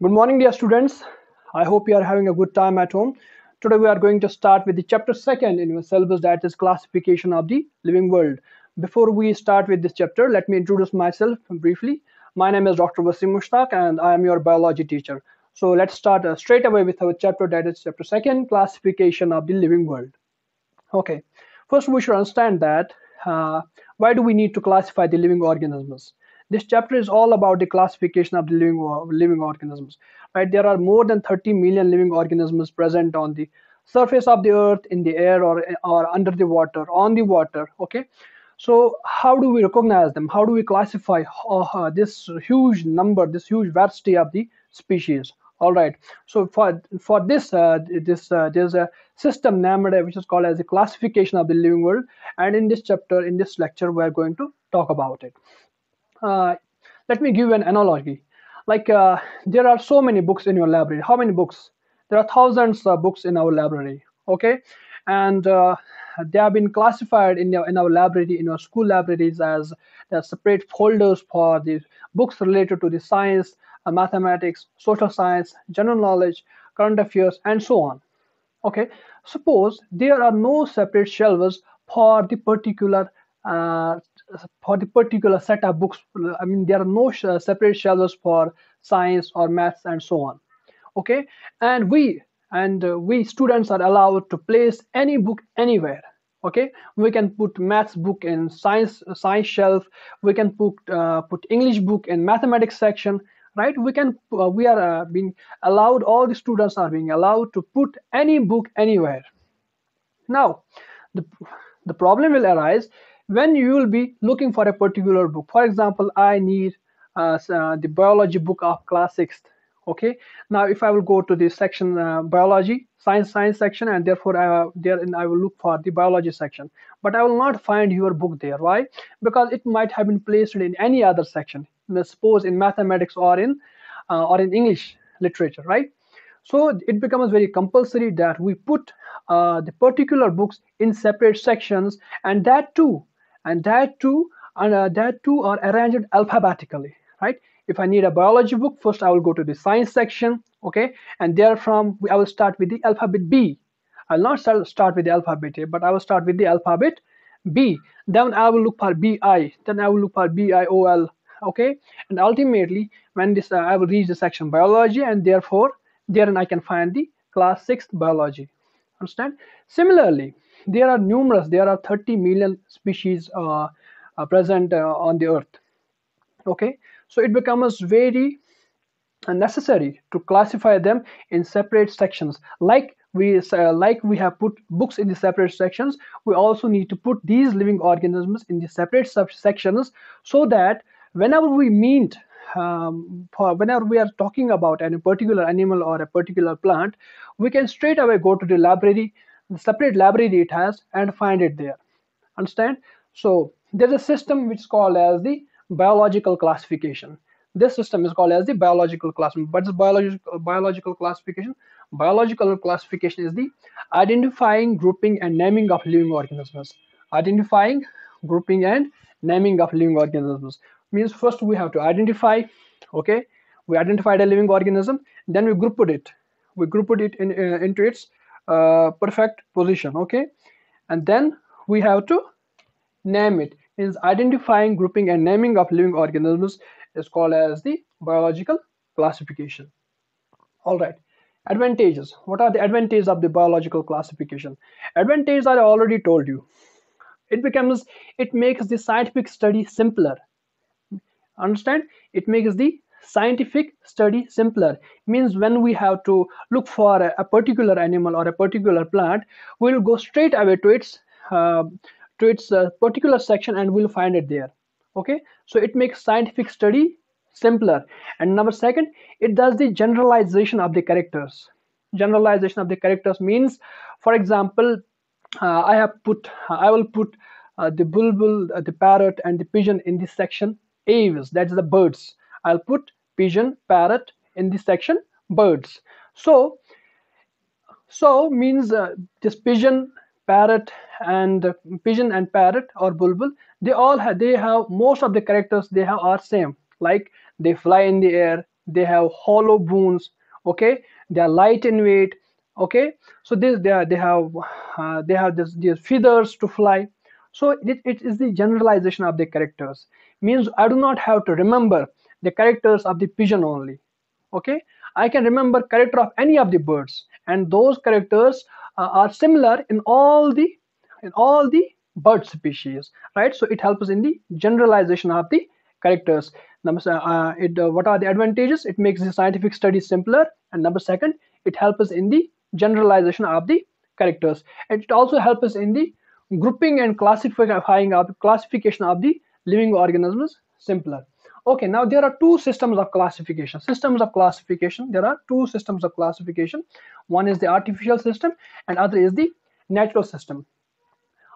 Good morning, dear students. I hope you are having a good time at home. Today we are going to start with the chapter second in your syllabus that is classification of the living world. Before we start with this chapter, let me introduce myself briefly. My name is Dr. Waseem Mushtaq and I am your biology teacher. So let's start uh, straight away with our chapter that is chapter second, classification of the living world. Okay, first we should understand that uh, why do we need to classify the living organisms? This chapter is all about the classification of the living, living organisms. Right, there are more than 30 million living organisms present on the surface of the earth, in the air, or, or under the water, on the water. Okay, so how do we recognize them? How do we classify uh, this huge number, this huge diversity of the species? All right. So for for this uh, this uh, there's a system named which is called as the classification of the living world, and in this chapter, in this lecture, we are going to talk about it. Uh, let me give an analogy. Like uh, there are so many books in your library. How many books? There are thousands of books in our library. Okay, and uh, they have been classified in, your, in our library, in our school libraries, as separate folders for the books related to the science, uh, mathematics, social science, general knowledge, current affairs, and so on. Okay, suppose there are no separate shelves for the particular uh, for the particular set of books i mean there are no sh separate shelves for science or maths and so on. Okay? And we and uh, we students are allowed to place any book anywhere. Okay? We can put maths book in science science shelf. We can put uh, put english book in mathematics section right? We can uh, we are uh, being allowed all the students are being allowed to put any book anywhere. Now the the problem will arise when you will be looking for a particular book. For example i need uh, uh, the biology book of class 6th okay? Now if i will go to the section uh, biology science science section and therefore uh, there and i will look for the biology section. But i will not find your book there. Why? Because it might have been placed in any other section. Suppose in mathematics or in uh, or in english literature right? So it becomes very compulsory that we put uh, the particular books in separate sections and that too and that too and uh, that too are arranged alphabetically right? If i need a biology book first i will go to the science section okay? And there from i will start with the alphabet b. I'll not start with the alphabet a but i will start with the alphabet b. Then i will look for bi then i will look for biol okay? And ultimately when this uh, i will reach the section biology and therefore therein i can find the class 6th biology. Understand? Similarly there are numerous there are 30 million species uh, uh, present uh, on the earth. Okay? So it becomes very necessary to classify them in separate sections. Like we uh, like we have put books in the separate sections we also need to put these living organisms in the separate sections so that whenever we meet um, whenever we are talking about any particular animal or a particular plant we can straight away go to the library the separate library it has and find it there. Understand? So there's a system which is called as the biological classification. This system is called as the biological classification but biological biological classification. Biological classification is the identifying grouping and naming of living organisms. Identifying grouping and naming of living organisms means first we have to identify okay? We identified a living organism then we grouped it. We grouped it in, uh, into its uh, perfect position okay? And then we have to name it. Is identifying grouping and naming of living organisms is called as the biological classification. All right. Advantages. What are the advantages of the biological classification? Advantages i already told you. It becomes it makes the scientific study simpler. Understand? It makes the scientific study simpler. Means when we have to look for a, particular animal or a particular plant we'll go straight away to its uh, to its uh, particular section and we'll find it there. Okay? So it makes scientific study simpler. And number second it does the generalization of the characters. Generalization of the characters means for example uh, i have put i will put uh, the bulbul uh, the parrot and the pigeon in this section. Aves that's the birds I'll put pigeon, parrot in the section birds. So, so means uh, this pigeon, parrot, and uh, pigeon and parrot or bulbul, they all have they have most of the characters they have are same. Like they fly in the air, they have hollow bones okay they are light in weight okay so this they are they have uh, they have this these feathers to fly so it, it is the generalization of the characters means i do not have to remember the characters of the pigeon only. Okay? I can remember character of any of the birds and those characters uh, are similar in all the in all the bird species right? So it helps in the generalization of the characters. Number uh, it uh, what are the advantages? It makes the scientific study simpler. And number second it helps us in the generalization of the characters. And it also helps us in the grouping and classifying of classification of the living organisms simpler okay now there are two systems of classification. Systems of classification there are two systems of classification. One is the artificial system and other is the natural system.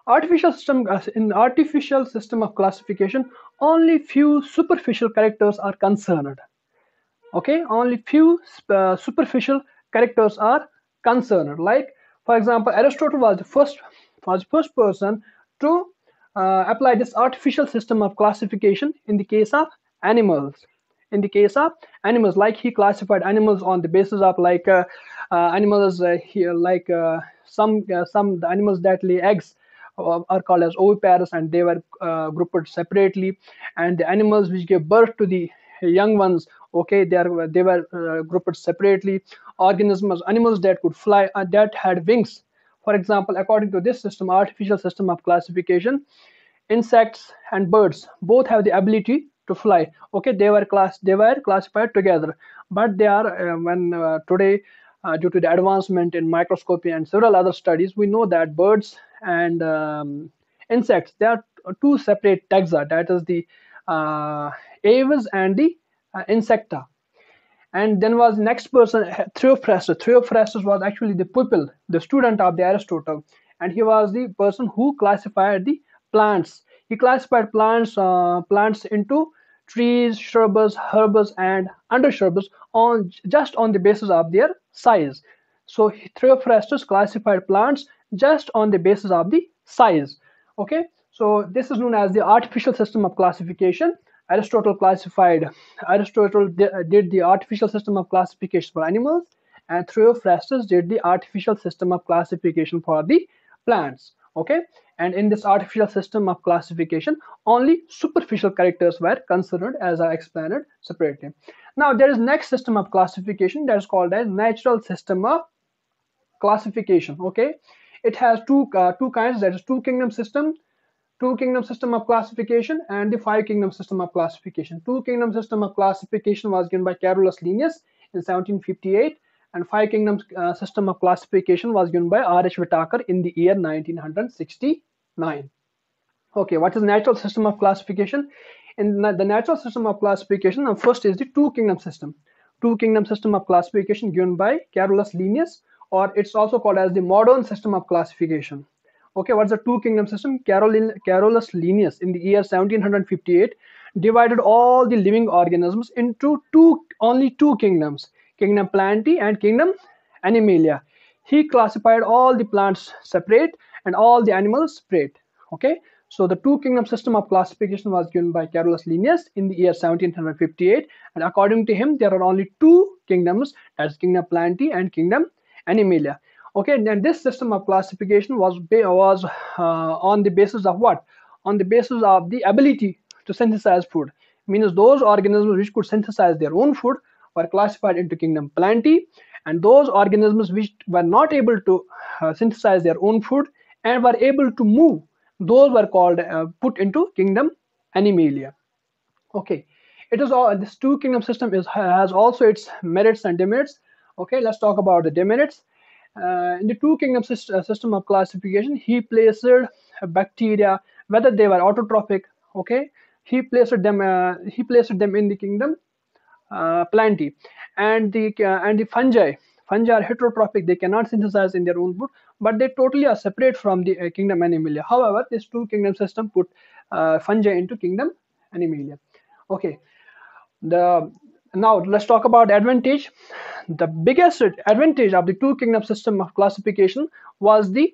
Artificial system in artificial system of classification only few superficial characters are concerned. Okay only few uh, superficial characters are concerned. Like for example aristotle was the first was the first person to uh, apply this artificial system of classification in the case of animals. In the case of animals like he classified animals on the basis of like uh, uh, animals uh, here like uh, some uh, some animals that lay eggs are called as oviparous and they were grouped separately. And the animals which give birth to the young ones okay they are they were grouped separately. Organisms animals that could fly that had wings. For example, according to this system, artificial system of classification, insects and birds both have the ability to fly. Okay, they were class they were classified together, but they are uh, when uh, today uh, due to the advancement in microscopy and several other studies, we know that birds and um, insects they are two separate taxa. That is the uh, aves and the uh, insecta and then was the next person Theophrastus. Theophrastus was actually the pupil, the student of the Aristotle, and he was the person who classified the plants. He classified plants uh, plants into trees, shrubs, herbs, and undershrubs on just on the basis of their size. So Theophrastus classified plants just on the basis of the size. Okay, so this is known as the artificial system of classification Aristotle classified, Aristotle did the artificial system of classification for animals, and Theophrastus did the artificial system of classification for the plants. Okay, and in this artificial system of classification, only superficial characters were considered, as I explained separately. Now, there is next system of classification that is called as natural system of classification. Okay, it has two uh, two kinds. That is two kingdom system two kingdom system of classification and the five kingdom system of classification. Two kingdom system of classification was given by Carolus Linnaeus in 1758 and five kingdom uh, system of classification was given by R.H. Whittaker in the year 1969. Okay, what is natural system of classification? In the natural system of classification, the first is the two kingdom system. Two kingdom system of classification given by Carolus Linnaeus or it's also called as the modern system of classification okay what's the two kingdom system Carolin, carolus linnaeus in the year 1758 divided all the living organisms into two only two kingdoms kingdom plantae and kingdom animalia. He classified all the plants separate and all the animals separate. Okay? So the two kingdom system of classification was given by Carolus Linnaeus in the year 1758 and according to him there are only two kingdoms that's kingdom plantae and kingdom animalia. Okay? And this system of classification was was uh, on the basis of what? On the basis of the ability to synthesize food. Means those organisms which could synthesize their own food were classified into kingdom plantae and those organisms which were not able to uh, synthesize their own food and were able to move those were called uh, put into kingdom animalia. Okay it is all this two kingdom system is has also its merits and demerits. Okay let's talk about the demerits. Uh, in the two kingdom system, uh, system of classification, he placed bacteria, whether they were autotrophic, okay, he placed them uh, he placed them in the kingdom uh, plantae, and the uh, and the fungi. Fungi are heterotrophic; they cannot synthesize in their own food, but they totally are separate from the uh, kingdom Animalia. However, this two kingdom system put fungi into kingdom Animalia. Okay, the now let's talk about advantage the biggest advantage of the two kingdom system of classification was the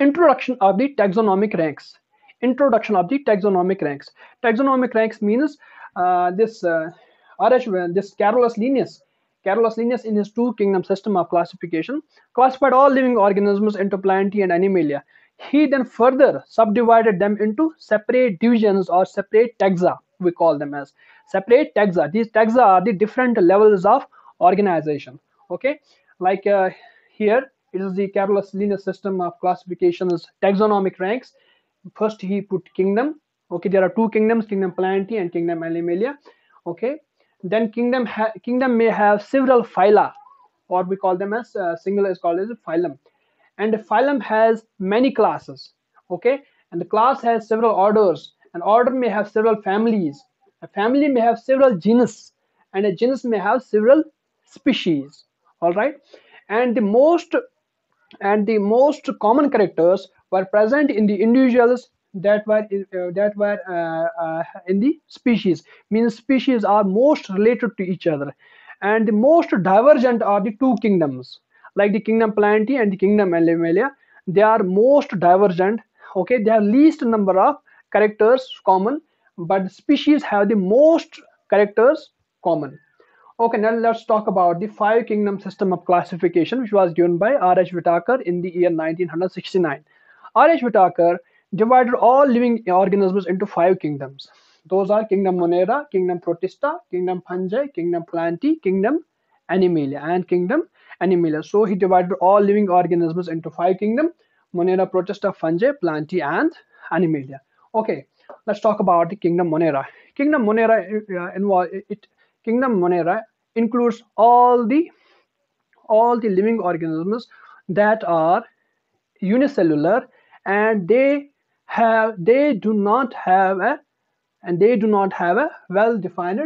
introduction of the taxonomic ranks introduction of the taxonomic ranks taxonomic ranks means uh, this uh, R.H. this Carolus Linnaeus, Carolus Linnaeus in his two kingdom system of classification classified all living organisms into Plantae and Animalia. He then further subdivided them into separate divisions or separate taxa, we call them as separate taxa. These taxa are the different levels of organization. Okay, like uh, here it is the Carolus Linnaeus system of classifications taxonomic ranks. First he put kingdom. Okay, there are two kingdoms, kingdom Plantae and kingdom Animalia. Okay, then kingdom kingdom may have several phyla, or we call them as uh, singular is called as phylum. And phylum has many classes okay? And the class has several orders. An order may have several families. A family may have several genus. And a genus may have several species all right? And the most and the most common characters were present in the individuals that were uh, that were uh, uh, in the species means species are most related to each other and the most divergent are the two kingdoms like the kingdom Plantae and the kingdom Animalia, they are most divergent. Okay, they have least number of characters common, but species have the most characters common. Okay, now let's talk about the five kingdom system of classification, which was given by R.H. Whittaker in the year 1969. R.H. Whittaker divided all living organisms into five kingdoms. Those are Kingdom Monera, Kingdom Protista, Kingdom Fungi, Kingdom Plantae, Kingdom Animalia, and Kingdom Animalia. So he divided all living organisms into five kingdoms: Monera, Protista, Fungi, Plantae, and Animalia. Okay, let's talk about the kingdom Monera. Kingdom Monera uh, involve it. Kingdom Monera includes all the all the living organisms that are unicellular and they have they do not have a and they do not have a well defined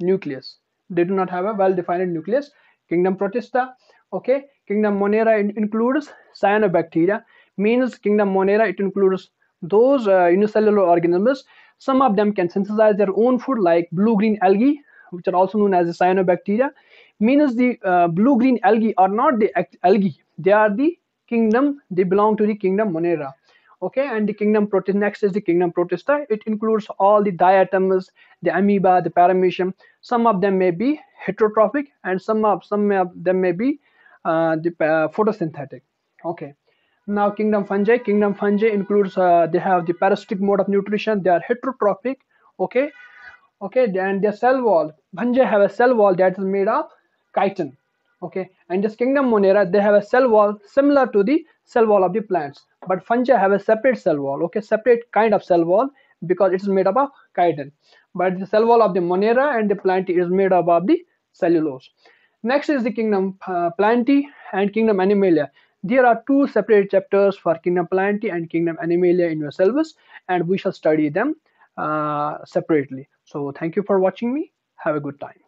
nucleus. They do not have a well defined nucleus. Kingdom protista okay. Kingdom monera includes cyanobacteria means kingdom monera it includes those uh, unicellular organisms. Some of them can synthesize their own food like blue green algae which are also known as the cyanobacteria. Means the uh, blue green algae are not the algae. They are the kingdom they belong to the kingdom monera okay and the kingdom protist next is the kingdom protista it includes all the diatoms the amoeba the paramecium. Some of them may be heterotrophic and some of some of them may be uh, the uh, photosynthetic. Okay. Now kingdom fungi. Kingdom fungi includes uh, they have the parasitic mode of nutrition. They are heterotrophic. Okay. Okay and their cell wall. Fungi have a cell wall that is made of chitin okay and this kingdom monera they have a cell wall similar to the cell wall of the plants but fungi have a separate cell wall okay separate kind of cell wall because it is made up of chitin but the cell wall of the monera and the plant is made up of the cellulose Next is the kingdom uh, Plantae and kingdom Animalia. There are two separate chapters for kingdom Plantae and kingdom Animalia in your syllabus and we shall study them uh, separately. So thank you for watching me. Have a good time.